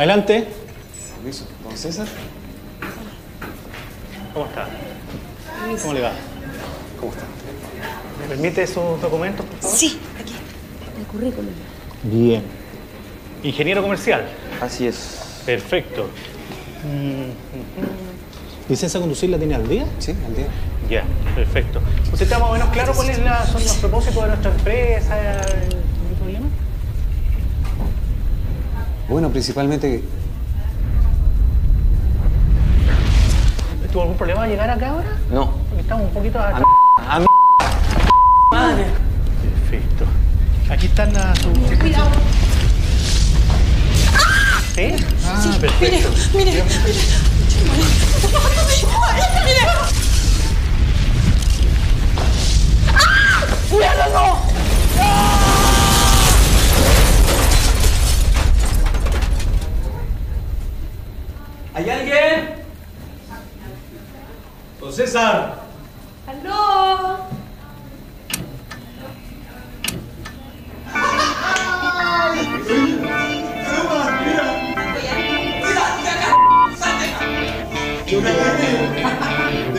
Adelante. Permiso. ¿Don César? ¿Cómo está? ¿Cómo le va? ¿Cómo está? ¿Me permite sus documentos, por favor? Sí, aquí. El currículum. Bien. Ingeniero comercial. Así es. Perfecto. ¿Licencia a conducir la tiene al día? Sí, al día. Ya, perfecto. ¿Usted está más o menos claro cuáles son los propósitos de nuestra empresa? ¿No hay problema? Bueno, principalmente ¿Tuvo algún problema al llegar acá ahora? No. Porque estamos un poquito. A mí. Madre. Perfecto. Aquí están las... su- Cuidado. Ah, Mire, perfecto. mire, mire. Mire. Alguien? Don César. ¡Aló! ¡Mira! ¡Mira! ¡Mira!